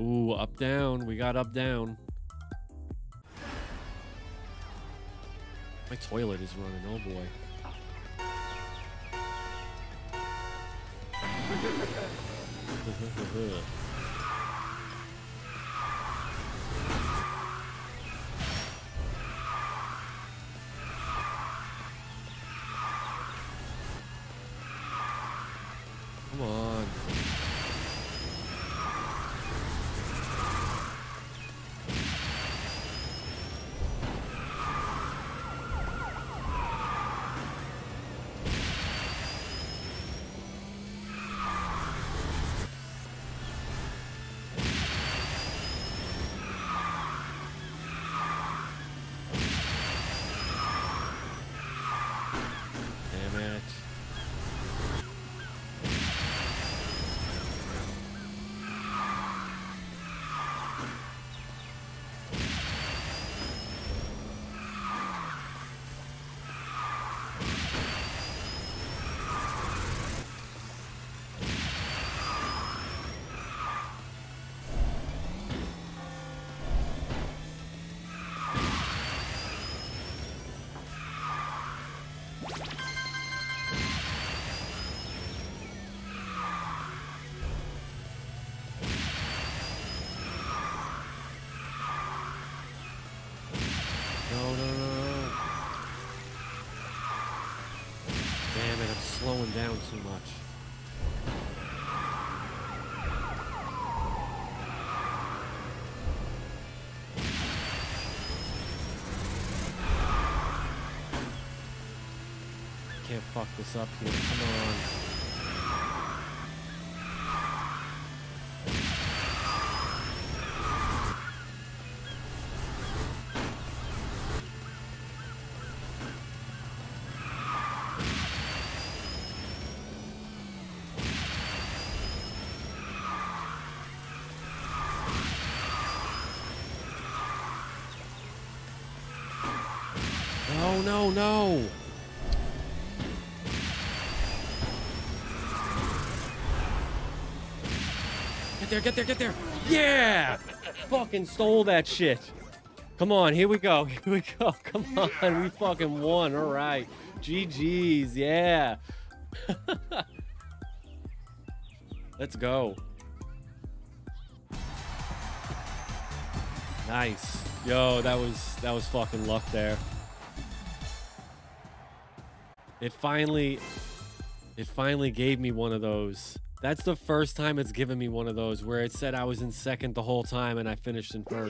Ooh, up down. We got up down. My toilet is running. Oh boy. Come on. Slowing down too much. Can't fuck this up here. Come on. No, no, no. Get there, get there, get there. Yeah! fucking stole that shit. Come on, here we go. Here we go. Come on. We fucking won. All right. GG's. Yeah. Let's go. Nice. Yo, that was that was fucking luck there. It finally it finally gave me one of those. That's the first time it's given me one of those where it said I was in second the whole time and I finished in first.